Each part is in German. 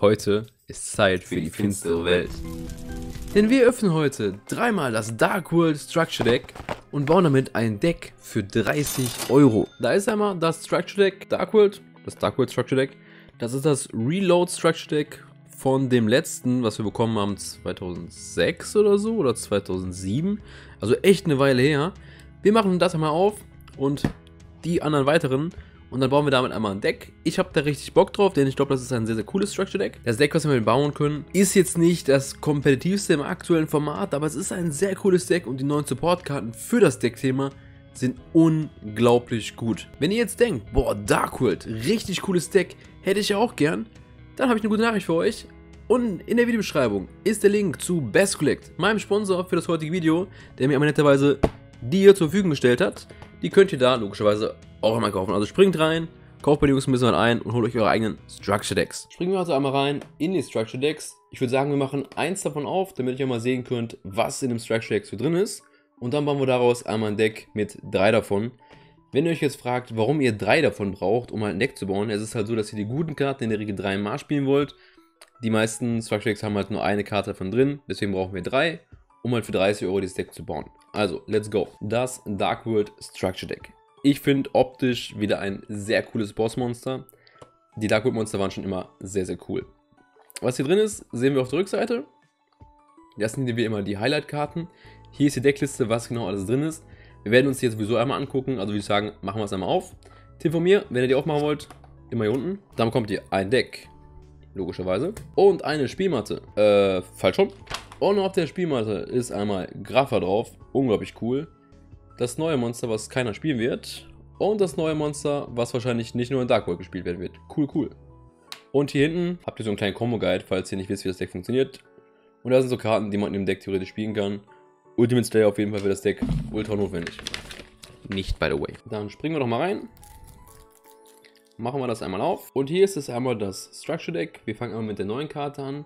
Heute ist Zeit für die finstere Welt. Denn wir öffnen heute dreimal das Dark World Structure Deck und bauen damit ein Deck für 30 Euro. Da ist einmal das Structure Deck Dark World, das Dark World Structure Deck. Das ist das Reload Structure Deck von dem letzten, was wir bekommen haben, 2006 oder so oder 2007. Also echt eine Weile her. Wir machen das einmal auf und die anderen weiteren und dann bauen wir damit einmal ein Deck. Ich habe da richtig Bock drauf, denn ich glaube, das ist ein sehr, sehr cooles Structure Deck. Das Deck, was wir bauen können, ist jetzt nicht das kompetitivste im aktuellen Format, aber es ist ein sehr cooles Deck und die neuen Supportkarten für das Deckthema sind unglaublich gut. Wenn ihr jetzt denkt, boah, Darkworld, richtig cooles Deck, hätte ich ja auch gern, dann habe ich eine gute Nachricht für euch. Und in der Videobeschreibung ist der Link zu Best Collect, meinem Sponsor für das heutige Video, der mir aber netterweise die hier zur Verfügung gestellt hat. Die könnt ihr da logischerweise auch einmal kaufen. Also springt rein, kauft bei den Jungs ein bisschen ein und holt euch eure eigenen Structure Decks. Springen wir also einmal rein in die Structure Decks. Ich würde sagen, wir machen eins davon auf, damit ihr mal sehen könnt, was in dem Structure Deck so drin ist. Und dann bauen wir daraus einmal ein Deck mit drei davon. Wenn ihr euch jetzt fragt, warum ihr drei davon braucht, um halt ein Deck zu bauen, es ist halt so, dass ihr die guten Karten in der Regel dreimal spielen wollt. Die meisten Structure Decks haben halt nur eine Karte davon drin, deswegen brauchen wir drei, um halt für 30 Euro dieses Deck zu bauen. Also, let's go. Das Dark World Structure Deck. Ich finde optisch wieder ein sehr cooles Bossmonster. Die Darkwood Monster waren schon immer sehr, sehr cool. Was hier drin ist, sehen wir auf der Rückseite. Das sind wie immer die Highlight-Karten. Hier ist die Deckliste, was genau alles drin ist. Wir werden uns die jetzt sowieso einmal angucken, also würde ich sagen, machen wir es einmal auf. Tipp von mir, wenn ihr die aufmachen wollt, immer hier unten. Dann bekommt ihr ein Deck, logischerweise. Und eine Spielmatte. Äh, falsch rum. Und auf der Spielmatte ist einmal Graffa drauf. Unglaublich cool das neue Monster, was keiner spielen wird. Und das neue Monster, was wahrscheinlich nicht nur in Dark World gespielt werden wird. Cool, cool. Und hier hinten habt ihr so einen kleinen Combo-Guide, falls ihr nicht wisst, wie das Deck funktioniert. Und da sind so Karten, die man in dem Deck theoretisch spielen kann. Ultimate Slayer auf jeden Fall für das Deck ultra notwendig. Nicht, by the way. Dann springen wir doch mal rein. Machen wir das einmal auf. Und hier ist es einmal das Structure Deck. Wir fangen einmal mit der neuen Karte an.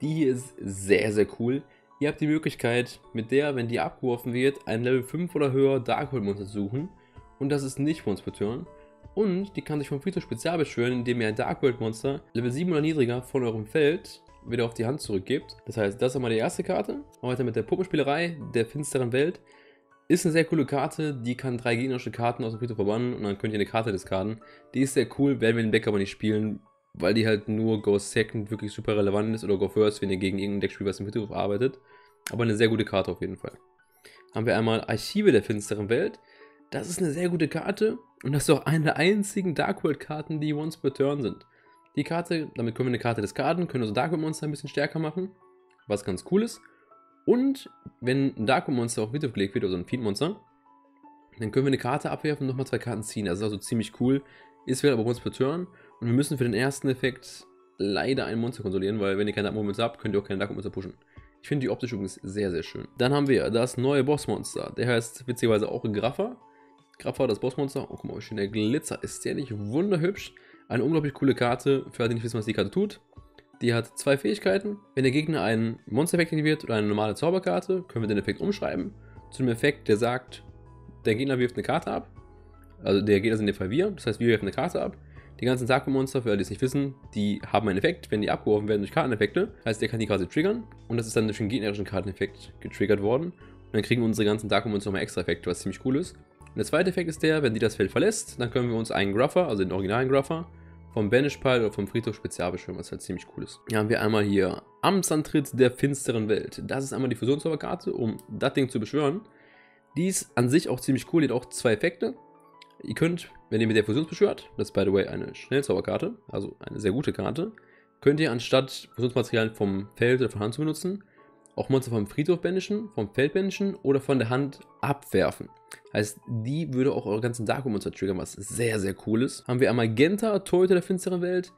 Die hier ist sehr, sehr cool. Ihr habt die Möglichkeit, mit der, wenn die abgeworfen wird, ein Level 5 oder höher Darkhold Monster zu suchen. Und das ist nicht für uns Return. Und die kann sich vom Friedhof spezial beschwören, indem ihr ein Darkworld Monster Level 7 oder niedriger von eurem Feld wieder auf die Hand zurückgibt. Das heißt, das ist einmal die erste Karte. Und weiter mit der Puppenspielerei der finsteren Welt. Ist eine sehr coole Karte, die kann drei gegnerische Karten aus dem Friedhof verbannen und dann könnt ihr eine Karte diskarden. Die ist sehr cool, werden wir den Deck aber nicht spielen, weil die halt nur Go Second wirklich super relevant ist oder Go First, wenn ihr gegen irgendein Deck spielt, was im Friedhof arbeitet. Aber eine sehr gute Karte auf jeden Fall. Haben wir einmal Archive der finsteren Welt. Das ist eine sehr gute Karte und das ist auch eine der einzigen Dark World Karten, die once per turn sind. Die Karte, damit können wir eine Karte diskarden, können unser Dark World Monster ein bisschen stärker machen, was ganz cool ist. Und wenn ein Dark World Monster auf Friedhof gelegt wird, also ein Fiend Monster, dann können wir eine Karte abwerfen und nochmal zwei Karten ziehen. Das ist also ziemlich cool. Ist wieder aber once per turn und wir müssen für den ersten Effekt leider ein Monster konsolieren, weil wenn ihr keine Dark Monster habt, könnt ihr auch keine Dark Monster pushen. Ich finde die optisch übrigens sehr, sehr schön. Dann haben wir das neue Bossmonster. Der heißt witzigerweise auch Graffa. Graffa, das Bossmonster. Oh, guck mal, wie schön der Glitzer ist. Der nicht wunderhübsch. Eine unglaublich coole Karte, für alle, die nicht wissen, was die Karte tut. Die hat zwei Fähigkeiten. Wenn der Gegner einen Monster-Effekt aktiviert oder eine normale Zauberkarte, können wir den Effekt umschreiben. Zu dem Effekt, der sagt, der Gegner wirft eine Karte ab. Also der Gegner sind in dem Fall wir. Das heißt, wir werfen eine Karte ab. Die ganzen Taco-Monster, für alle, die es nicht wissen, die haben einen Effekt, wenn die abgeworfen werden durch Karteneffekte. Heißt, der kann die quasi triggern und das ist dann durch einen gegnerischen Karteneffekt getriggert worden. Und dann kriegen unsere ganzen Taco-Monster nochmal extra Effekte, was ziemlich cool ist. Und der zweite Effekt ist der, wenn die das Feld verlässt, dann können wir uns einen Gruffer, also den originalen Gruffer, vom Banish Pile oder vom Friedhof spezial beschwören, was halt ziemlich cool ist. Hier haben wir einmal hier Amtsantritt der finsteren Welt. Das ist einmal die Fusionszauberkarte, um das Ding zu beschwören. Die ist an sich auch ziemlich cool, die hat auch zwei Effekte. Ihr könnt, wenn ihr mit der Fusionsbeschwört, das ist by the way eine Schnellzauberkarte, also eine sehr gute Karte, könnt ihr anstatt Fusionsmaterialien vom Feld oder von Hand zu benutzen, auch Monster vom Friedhof banishen, vom Feld banishen oder von der Hand abwerfen. Heißt, die würde auch eure ganzen Dark-Monster triggern, was sehr, sehr cool ist. Haben wir einmal Genta, Torhüter der finsteren Welt.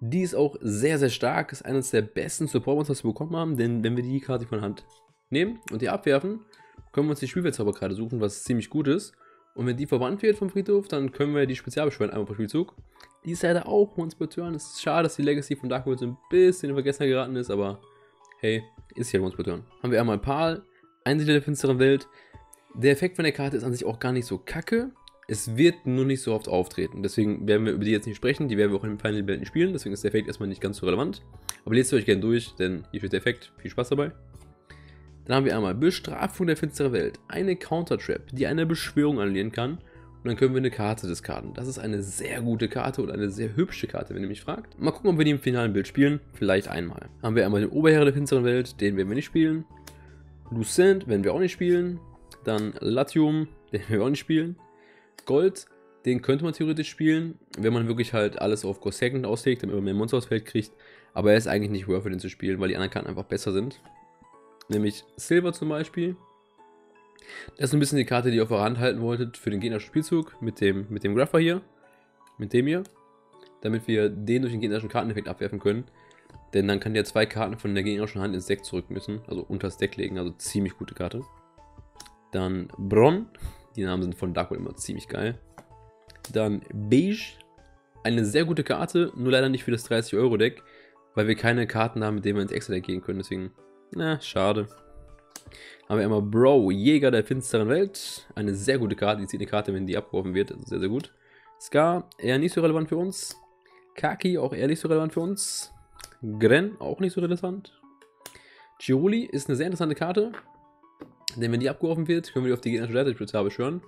Die ist auch sehr, sehr stark, ist eines der besten Support-Monster, was wir bekommen haben, denn wenn wir die Karte von Hand nehmen und die abwerfen, können wir uns die Spielfeldzauberkarte suchen, was ziemlich gut ist. Und wenn die verbannt wird vom Friedhof, dann können wir die spezial beschwören einmal pro Spielzug. Die ist leider auch turn. Es ist schade, dass die Legacy von Dark World so ein bisschen in Vergessenheit geraten ist, aber hey, ist once per turn. Haben wir einmal Pal, Einsiedler der finsteren Welt. Der Effekt von der Karte ist an sich auch gar nicht so kacke. Es wird nur nicht so oft auftreten. Deswegen werden wir über die jetzt nicht sprechen. Die werden wir auch im Final Belt nicht spielen. Deswegen ist der Effekt erstmal nicht ganz so relevant. Aber lest euch gerne durch, denn hier steht der Effekt. Viel Spaß dabei. Dann haben wir einmal Bestrafung der finsteren Welt. Eine Counter-Trap, die eine Beschwörung anlehnen kann. Und dann können wir eine Karte diskarden. Das ist eine sehr gute Karte und eine sehr hübsche Karte, wenn ihr mich fragt. Mal gucken, ob wir die im finalen Bild spielen. Vielleicht einmal. Haben wir einmal den Oberherr der finsteren Welt, den werden wir nicht spielen. Lucent werden wir auch nicht spielen. Dann Latium, den werden wir auch nicht spielen. Gold, den könnte man theoretisch spielen, wenn man wirklich halt alles auf Go Second auslegt, damit man mehr Monster aufs Feld kriegt. Aber er ist eigentlich nicht worth it, den zu spielen, weil die anderen Karten einfach besser sind. Nämlich Silver zum Beispiel. Das ist ein bisschen die Karte, die ihr auf der Hand halten wolltet für den gegnerischen Spielzug mit dem, mit dem Grapher hier. Mit dem hier. Damit wir den durch den gegnerischen Karteneffekt abwerfen können. Denn dann kann der zwei Karten von der gegnerischen Hand ins Deck zurück müssen. Also unter das Deck legen. Also ziemlich gute Karte. Dann Bronn. Die Namen sind von Darkwood immer ziemlich geil. Dann Beige. Eine sehr gute Karte, nur leider nicht für das 30-Euro-Deck, weil wir keine Karten haben, mit denen wir ins Extra-Deck gehen können. Deswegen, na, schade. Haben wir einmal Bro, Jäger der finsteren Welt. Eine sehr gute Karte. Die zieht eine Karte, wenn die abgeworfen wird. Also sehr, sehr gut. Scar, eher nicht so relevant für uns. Kaki, auch eher nicht so relevant für uns. Gren, auch nicht so relevant. Chioli ist eine sehr interessante Karte. Denn wenn die abgeworfen wird, können wir die auf die gegnerische Seite beschwören.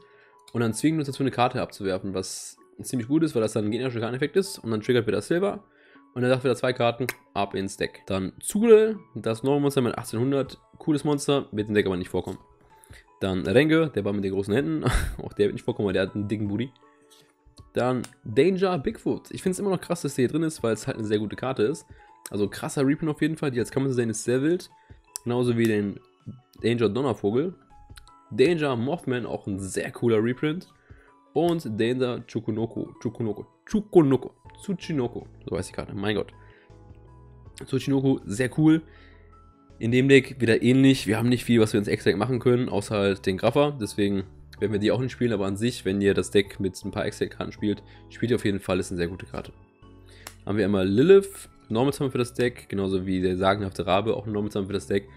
Und dann zwingen wir uns dazu eine Karte abzuwerfen, was ziemlich gut ist, weil das dann ein gegnerischer Karteneffekt ist. Und dann triggert wieder Silver. Und dann sagt wieder zwei Karten ab ins Deck. Dann Zugel, das neue Monster mit 1800. Cooles Monster, wird im Deck aber nicht vorkommen. Dann Renge, der war mit den großen Händen. Auch der wird nicht vorkommen, weil der hat einen dicken Booty. Dann Danger Bigfoot. Ich finde es immer noch krass, dass der hier drin ist, weil es halt eine sehr gute Karte ist. Also krasser Reprint auf jeden Fall. Die als Kammer zu sehen ist sehr wild. Genauso wie den Danger Donnervogel. Danger Mothman, auch ein sehr cooler Reprint. Und Danger Chukunoko. Chukunoko. Chukunoko. Tsuchinoko. So heißt die Karte. Mein Gott. Tsuchinoko, sehr cool. In dem Deck wieder ähnlich. Wir haben nicht viel, was wir ins Extra-Deck machen können, außer halt den Graffer. Deswegen werden wir die auch nicht spielen. Aber an sich, wenn ihr das Deck mit ein paar Extra-Karten spielt, spielt ihr auf jeden Fall. Ist eine sehr gute Karte. Haben wir einmal Lilith. Normal für das Deck. Genauso wie der sagenhafte Rabe. Auch ein Normal für das Deck.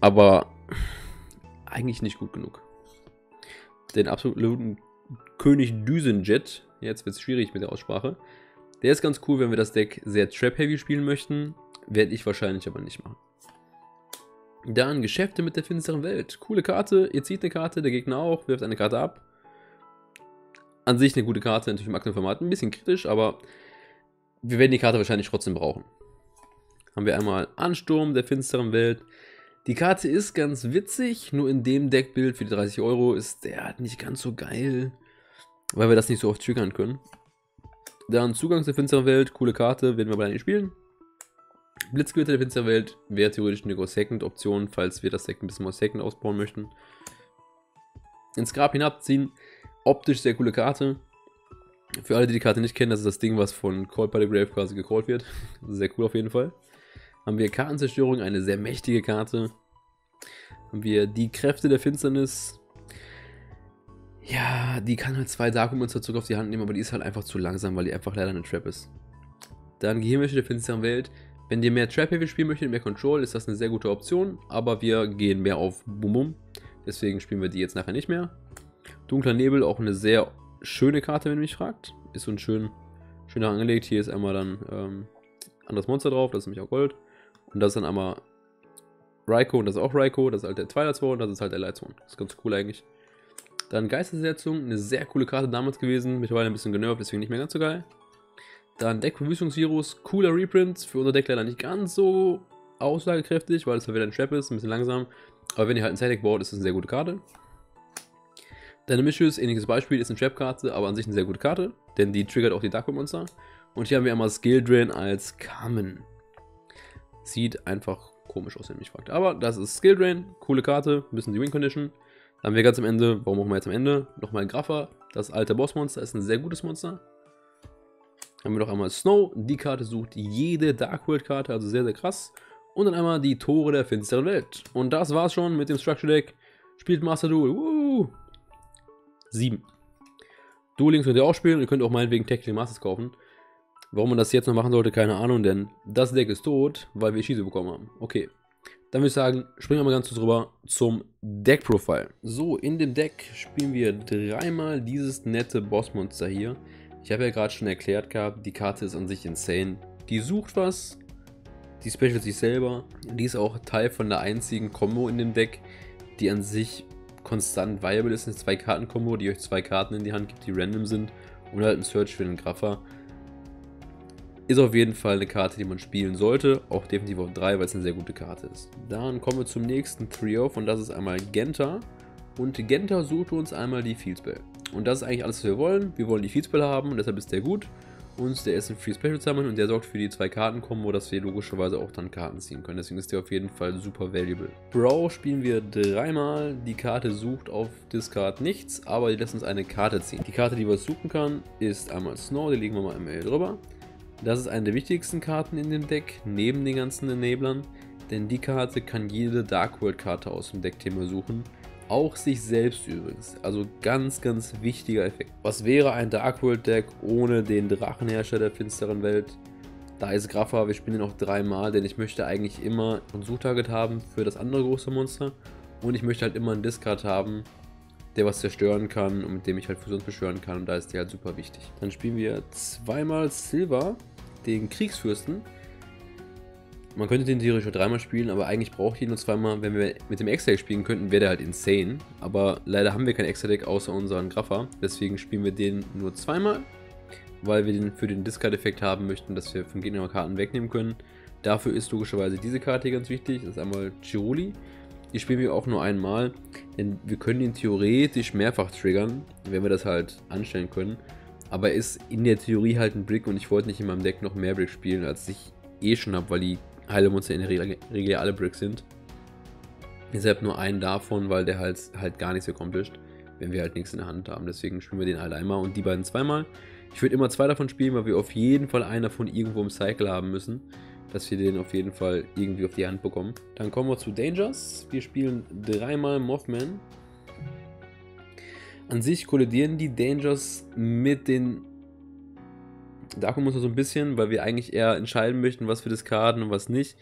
Aber eigentlich nicht gut genug. Den absoluten König Düsenjet, jetzt wird es schwierig mit der Aussprache, der ist ganz cool, wenn wir das Deck sehr Trap-Heavy spielen möchten, werde ich wahrscheinlich aber nicht machen. Dann Geschäfte mit der finsteren Welt. Coole Karte, ihr zieht eine Karte, der Gegner auch, wirft eine Karte ab. An sich eine gute Karte, natürlich im aktuellen Format ein bisschen kritisch, aber wir werden die Karte wahrscheinlich trotzdem brauchen. Haben wir einmal Ansturm der finsteren Welt. Die Karte ist ganz witzig, nur in dem Deckbild für die 30 Euro ist der nicht ganz so geil, weil wir das nicht so oft triggern können. Dann Zugang zur finsteren Welt, coole Karte, werden wir aber nicht spielen. Blitzgewitter der finsteren Welt wäre theoretisch eine Go Second Option, falls wir das Deck ein bisschen more Second ausbauen möchten. Ins Grab hinabziehen, optisch sehr coole Karte. Für alle, die die Karte nicht kennen, das ist das Ding, was von Call by the Grave quasi gecallt wird. Sehr cool auf jeden Fall haben wir Kartenzerstörung, eine sehr mächtige Karte. Haben wir die Kräfte der Finsternis. Ja, die kann halt zwei Dark Monster zurück auf die Hand nehmen, aber die ist halt einfach zu langsam, weil die einfach leider eine Trap ist. Dann Gehirnwäsche der finsteren Welt. Wenn ihr mehr Trap Heavy spielen möchtet, mehr Control, ist das eine sehr gute Option, aber wir gehen mehr auf Bum Bum. Deswegen spielen wir die jetzt nachher nicht mehr. Dunkler Nebel, auch eine sehr schöne Karte, wenn ihr mich fragt. Ist so ein schön, schöner angelegt. Hier ist einmal dann ähm, anderes Monster drauf, das ist nämlich auch Gold. Und das ist dann einmal Raiko und das ist auch Raiko. Das ist halt der Twilight Zone und das ist halt der Light Zone. Das ist ganz cool eigentlich. Dann Geistersetzung, eine sehr coole Karte damals gewesen. Mittlerweile ein bisschen genervt, deswegen nicht mehr ganz so geil. Dann Deck-Verwüstungsvirus, cooler Reprint. Für unser Deck leider nicht ganz so aussagekräftig, weil es halt wieder ein Trap ist, ein bisschen langsam. Aber wenn ihr halt ein Side-Deck baut, ist das eine sehr gute Karte. Dynamicious, ähnliches Beispiel, ist eine Trap-Karte, aber an sich eine sehr gute Karte, denn die triggert auch die Darkwood-Monster. Und hier haben wir einmal Skill Drain als Carmen. Sieht einfach komisch aus, wenn ihr mich fragt. Aber das ist Skill Drain, coole Karte, ein bisschen die Win Condition. Dann haben wir ganz am Ende, warum machen wir jetzt am Ende? Nochmal Graffer, das alte Bossmonster ist ein sehr gutes Monster. Dann haben wir noch einmal Snow, die Karte sucht jede Dark World Karte, also sehr, sehr krass. Und dann einmal die Tore der finsteren Welt. Und das war's schon mit dem Structure Deck. Spielt Master Duel. Woo! 7. Duelings könnt ihr auch spielen. Ihr könnt auch meinetwegen Technical Masters kaufen. Warum man das jetzt noch machen sollte, keine Ahnung, denn das Deck ist tot, weil wir Schieße bekommen haben. Okay. Dann würde ich sagen, springen wir mal ganz kurz rüber zum Deck-Profile. So, in dem Deck spielen wir dreimal dieses nette Bossmonster hier. Ich habe ja gerade schon erklärt gehabt, die Karte ist an sich insane. Die sucht was, Die specialt sich selber. Die ist auch Teil von der einzigen Combo in dem Deck, die an sich konstant viable ist. Eine Zwei-Karten-Kombo, die euch zwei Karten in die Hand gibt, die random sind. Und halt ein Search für den Graffer. Ist auf jeden Fall eine Karte, die man spielen sollte. Auch definitiv auf 3, weil es eine sehr gute Karte ist. Dann kommen wir zum nächsten Trio und das ist einmal Genta. Und Genta sucht uns einmal die Fieldspell. Und das ist eigentlich alles, was wir wollen. Wir wollen die Fieldspell haben und deshalb ist der gut. Und der ist ein Free Special Summon und der sorgt für die zwei Karten Combo, dass wir logischerweise auch dann Karten ziehen können. Deswegen ist der auf jeden Fall super valuable. Brawl spielen wir dreimal. Die Karte sucht auf Discard nichts, aber die lässt uns eine Karte ziehen. Die Karte, die wir suchen kann, ist einmal Snow, die legen wir mal einmal hier drüber. Das ist eine der wichtigsten Karten in dem Deck, neben den ganzen Enablern, denn die Karte kann jede Dark World Karte aus dem Deckthema suchen. Auch sich selbst übrigens. Also ganz, ganz wichtiger Effekt. Was wäre ein Dark World Deck ohne den Drachenherrscher der finsteren Welt? Da ist Graffa, wir spielen ihn auch dreimal, denn ich möchte eigentlich immer ein Suchtarget haben für das andere große Monster. Und ich möchte halt immer einen Discard haben, der was zerstören kann und mit dem ich halt Fusions beschwören kann. Und da ist der halt super wichtig. Dann spielen wir zweimal Silver, den Kriegsfürsten. Man könnte den theoretisch dreimal spielen, aber eigentlich braucht ich nur zweimal. Wenn wir mit dem Extra-Deck spielen könnten, wäre der halt insane. Aber leider haben wir kein Extra-Deck außer unseren Graffer. Deswegen spielen wir den nur zweimal, weil wir den für den Discard-Effekt haben möchten, dass wir vom Gegner Karten wegnehmen können. Dafür ist logischerweise diese Karte hier ganz wichtig. Das ist einmal Chiruli. Die spielen wir auch nur einmal, denn wir können ihn theoretisch mehrfach triggern, wenn wir das halt anstellen können. Aber er ist in der Theorie halt ein Brick und ich wollte nicht in meinem Deck noch mehr Brick spielen, als ich eh schon habe, weil die Heilemonster in der Regel, Regel alle Bricks sind. Deshalb nur einen davon, weil der halt, halt gar nichts accomplished, wenn wir halt nichts in der Hand haben. Deswegen spielen wir den halt einmal und die beiden zweimal. Ich würde immer zwei davon spielen, weil wir auf jeden Fall einen davon irgendwo im Cycle haben müssen dass wir den auf jeden Fall irgendwie auf die Hand bekommen. Dann kommen wir zu Dangers. Wir spielen dreimal Mothman. An sich kollidieren die Dangers mit den Dark Monster so ein bisschen, weil wir eigentlich eher entscheiden möchten, was wir discarden und was nicht.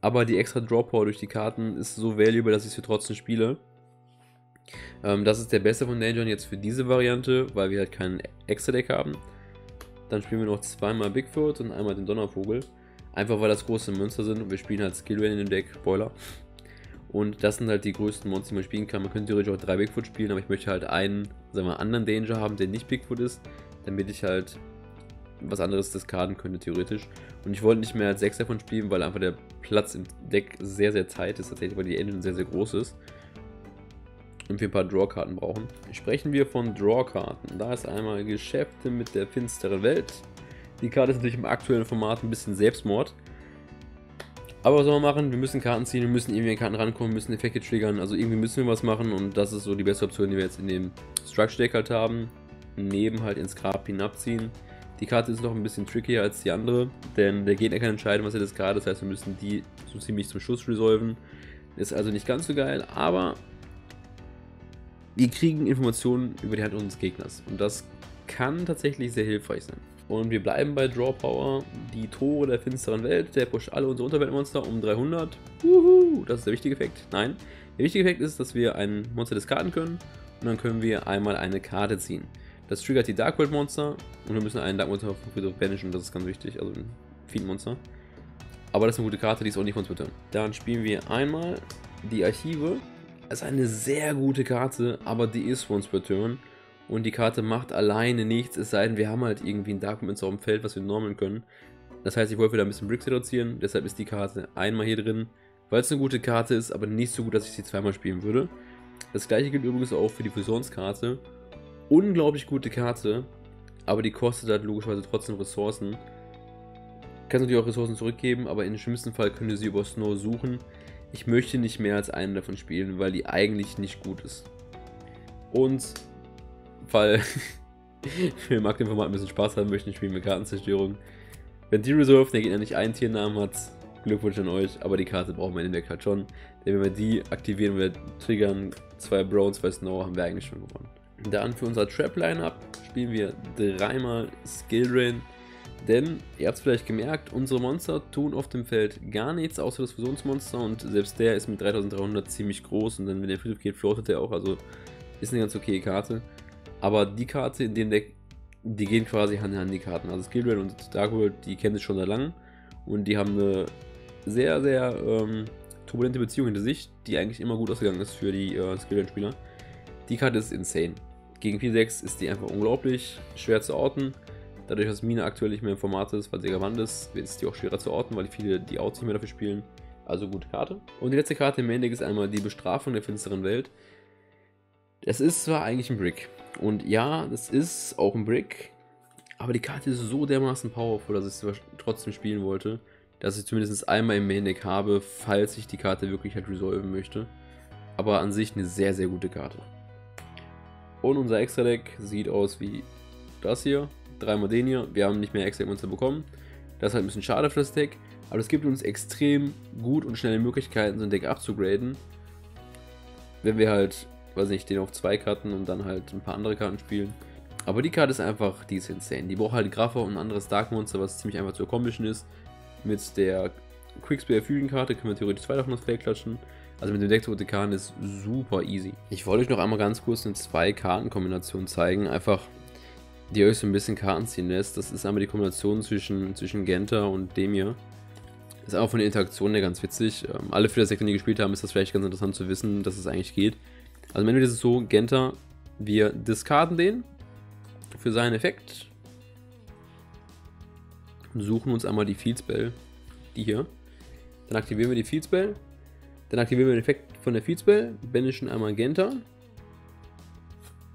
Aber die extra Draw Power durch die Karten ist so valuable, dass ich sie trotzdem spiele. Ähm, das ist der beste von Danger jetzt für diese Variante, weil wir halt kein extra Deck haben. Dann spielen wir noch zweimal Bigfoot und einmal den Donnervogel. Einfach weil das große Monster sind und wir spielen halt Skillrain in dem Deck, Spoiler. Und das sind halt die größten Monster, die man spielen kann. Man könnte theoretisch auch drei Bigfoot spielen, aber ich möchte halt einen, sagen wir, anderen Danger haben, der nicht Bigfoot ist, damit ich halt was anderes discarden könnte, theoretisch. Und ich wollte nicht mehr als sechs davon spielen, weil einfach der Platz im Deck sehr, sehr tight ist, tatsächlich, weil die Engine sehr, sehr groß ist. Und wir ein paar Draw-Karten brauchen. Sprechen wir von Draw-Karten. Da ist einmal Geschäfte mit der finsteren Welt. Die Karte ist natürlich im aktuellen Format ein bisschen Selbstmord. Aber was soll man machen? Wir müssen Karten ziehen, wir müssen irgendwie an Karten rankommen, müssen Effekte triggern. Also irgendwie müssen wir was machen und das ist so die beste Option, die wir jetzt in dem Structure Deck halt haben. Neben halt ins Grab hinabziehen. Die Karte ist noch ein bisschen trickier als die andere, denn der Gegner kann entscheiden, was er das gerade. Das heißt, wir müssen die so ziemlich zum Schluss resolven. Ist also nicht ganz so geil, aber wir kriegen Informationen über die Hand unseres Gegners. Und das kann tatsächlich sehr hilfreich sein. Und wir bleiben bei Draw Power. Die Tore der finsteren Welt. Der pusht alle unsere Unterweltmonster um 300. Uhu, das ist der wichtige Effekt. Nein, der wichtige Effekt ist, dass wir ein Monster diskarden können. Und dann können wir einmal eine Karte ziehen. Das triggert die Dark World Monster. Und wir müssen einen Dark Monster vom Friedhof banishen. Das ist ganz wichtig. Also ein Fiend Monster. Aber das ist eine gute Karte, die ist auch nicht von return. Dann spielen wir einmal die Archive. Das ist eine sehr gute Karte, aber die ist per turn und die Karte macht alleine nichts, es sei denn, wir haben halt irgendwie ein Dark Münzer auf dem Feld, was wir normeln können. Das heißt, ich wollte wieder ein bisschen Bricks reduzieren, deshalb ist die Karte einmal hier drin, weil es eine gute Karte ist, aber nicht so gut, dass ich sie zweimal spielen würde. Das gleiche gilt übrigens auch für die Fusionskarte. Unglaublich gute Karte, aber die kostet halt logischerweise trotzdem Ressourcen. Kann natürlich auch Ressourcen zurückgeben, aber dem schlimmsten Fall könnt ihr sie über Snow suchen. Ich möchte nicht mehr als einen davon spielen, weil die eigentlich nicht gut ist. Und weil wir im aktiven Format ein bisschen Spaß haben möchten, spielen wir Kartenzerstörung. Wenn die Reserve der Gegner nicht einen Tiernamen hat, Glückwunsch an euch, aber die Karte brauchen wir in Deck halt schon. Denn wenn wir die aktivieren, wir triggern zwei Browns, zwei Snow, haben wir eigentlich schon gewonnen. Dann für unser Trap-Line-Up spielen wir dreimal Skill Drain. Denn, ihr habt es vielleicht gemerkt, unsere Monster tun auf dem Feld gar nichts, außer das Fusionsmonster. Und selbst der ist mit 3300 ziemlich groß. Und dann, wenn der Friedhof geht, floatet er auch. Also ist eine ganz okay Karte. Aber die Karte in dem Deck, die gehen quasi Hand in Hand, die Karten. Also Skillred und Dark World, die kennen sich schon seit langem und die haben eine sehr, sehr ähm, turbulente Beziehung hinter sich, die eigentlich immer gut ausgegangen ist für die äh, Skillland-Spieler. Die Karte ist insane. Gegen 4-6 ist die einfach unglaublich schwer zu orten. Dadurch, dass Mine aktuell nicht mehr im Format ist, weil sie gewandt ist, es die auch schwerer zu orten, weil viele die Outs nicht mehr dafür spielen. Also gute Karte. Und die letzte Karte im Main Deck ist einmal die Bestrafung der finsteren Welt. Das ist zwar eigentlich ein Brick. Und ja, das ist auch ein Brick. Aber die Karte ist so dermaßen powerful, dass ich sie trotzdem spielen wollte. Dass ich zumindest einmal im Main Deck habe, falls ich die Karte wirklich halt resolven möchte. Aber an sich eine sehr, sehr gute Karte. Und unser Extra-Deck sieht aus wie das hier. Dreimal den hier. Wir haben nicht mehr Extra-Monster bekommen. Das ist halt ein bisschen schade für das Deck. Aber es gibt uns extrem gut und schnelle Möglichkeiten, so ein Deck abzugraden. Wenn wir halt, weiß nicht, den auf zwei Karten und dann halt ein paar andere Karten spielen. Aber die Karte ist einfach, die ist insane. Die braucht halt Graffer und ein anderes Dark Monster, was ziemlich einfach zu accomplischen ist. Mit der Quickspear Fusion Karte können wir theoretisch zwei davon aufs Feld klatschen. Also mit dem Deck zu Karten ist super easy. Ich wollte euch noch einmal ganz kurz eine zwei Kartenkombination zeigen. Einfach, die euch so ein bisschen Karten ziehen lässt. Das ist einmal die Kombination zwischen, zwischen Genta und dem hier. Ist auch von der Interaktion her ganz witzig. Ähm, alle für das Deck, die gespielt haben, ist das vielleicht ganz interessant zu wissen, dass es eigentlich geht. Also Endeffekt ist es so, Genta, wir discarden den für seinen Effekt. Und suchen uns einmal die Field Spell, die hier. Dann aktivieren wir die Field Spell dann aktivieren wir den Effekt von der Feedspell, banishen einmal Genta,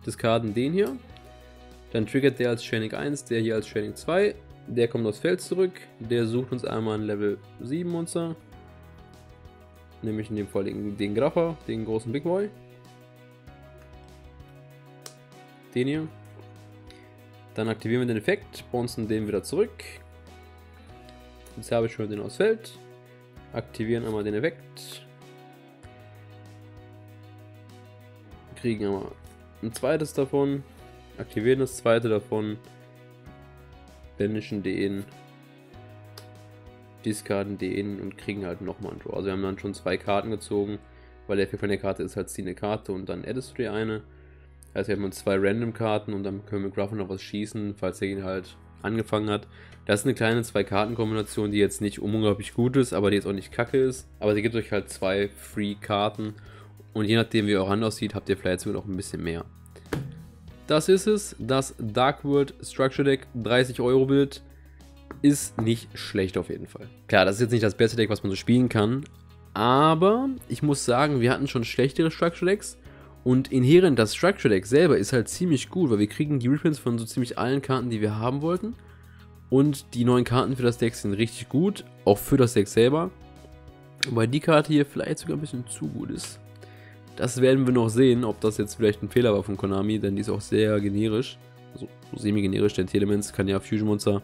discarden den hier, dann triggert der als Chaining 1, der hier als Chaining 2, der kommt aufs Feld zurück, der sucht uns einmal ein Level 7 Monster, nämlich in dem Fall den, den Graffer, den großen Big Boy, den hier, dann aktivieren wir den Effekt, bouncen den wieder zurück, jetzt habe ich schon den aufs Feld, aktivieren einmal den Effekt, kriegen aber ein zweites davon, aktivieren das zweite davon, banishen den, discarden den und kriegen halt nochmal ein Draw. Also wir haben dann schon zwei Karten gezogen, weil der Effekt von der Karte ist halt zieh eine Karte und dann addest du dir eine. Also wir haben zwei Random Karten und dann können wir Graffer noch was schießen, falls er ihn halt angefangen hat. Das ist eine kleine Zwei-Karten-Kombination, die jetzt nicht unglaublich gut ist, aber die jetzt auch nicht kacke ist. Aber sie gibt euch halt zwei Free-Karten und je nachdem, wie euer Hand aussieht, habt ihr vielleicht sogar noch ein bisschen mehr. Das ist es. Das Dark World Structure Deck 30 Euro Bild ist nicht schlecht auf jeden Fall. Klar, das ist jetzt nicht das beste Deck, was man so spielen kann. Aber ich muss sagen, wir hatten schon schlechtere Structure Decks. Und inhärent das Structure Deck selber ist halt ziemlich gut, weil wir kriegen die Reprints von so ziemlich allen Karten, die wir haben wollten. Und die neuen Karten für das Deck sind richtig gut, auch für das Deck selber. Wobei die Karte hier vielleicht sogar ein bisschen zu gut ist. Das werden wir noch sehen, ob das jetzt vielleicht ein Fehler war von Konami, denn die ist auch sehr generisch. Also so semi-generisch, denn Telements kann ja Fusion Monster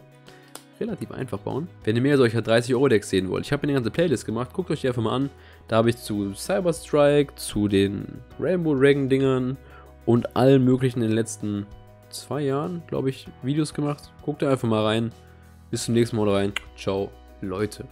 relativ einfach bauen. Wenn ihr mehr solcher 30 Euro Decks sehen wollt, ich habe eine ganze Playlist gemacht, guckt euch die einfach mal an. Da habe ich zu Cyber Strike, zu den Rainbow Dragon Dingern und allen möglichen in den letzten zwei Jahren, glaube ich, Videos gemacht. Guckt da einfach mal rein. Bis zum nächsten Mal rein. Ciao, Leute.